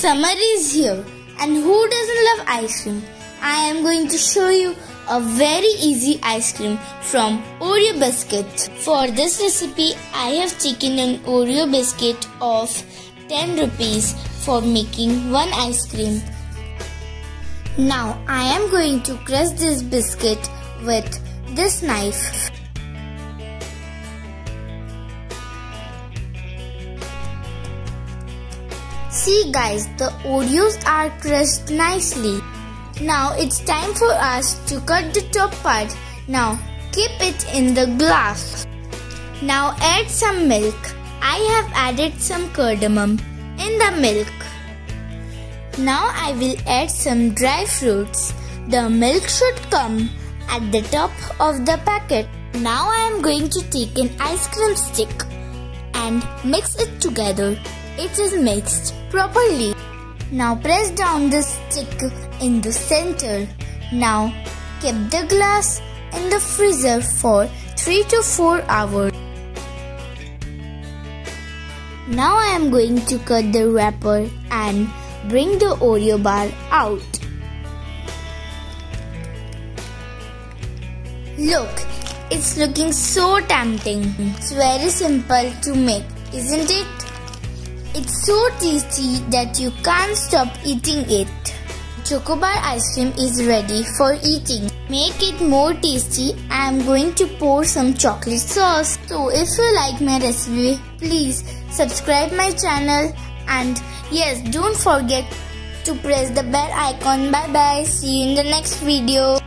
Summer is here and who doesn't love ice cream? I am going to show you a very easy ice cream from Oreo biscuit. For this recipe, I have taken an Oreo biscuit of 10 rupees for making one ice cream. Now I am going to crush this biscuit with this knife. See guys, the Oreos are crushed nicely. Now it's time for us to cut the top part. Now keep it in the glass. Now add some milk. I have added some cardamom in the milk. Now I will add some dry fruits. The milk should come at the top of the packet. Now I am going to take an ice cream stick and mix it together it is mixed properly. Now press down the stick in the center. Now keep the glass in the freezer for 3 to 4 hours. Now I am going to cut the wrapper and bring the Oreo bar out. Look, it's looking so tempting. It's very simple to make, isn't it? It's so tasty that you can't stop eating it. Chocobar ice cream is ready for eating. Make it more tasty, I am going to pour some chocolate sauce. So if you like my recipe, please subscribe my channel and yes, don't forget to press the bell icon. Bye bye. See you in the next video.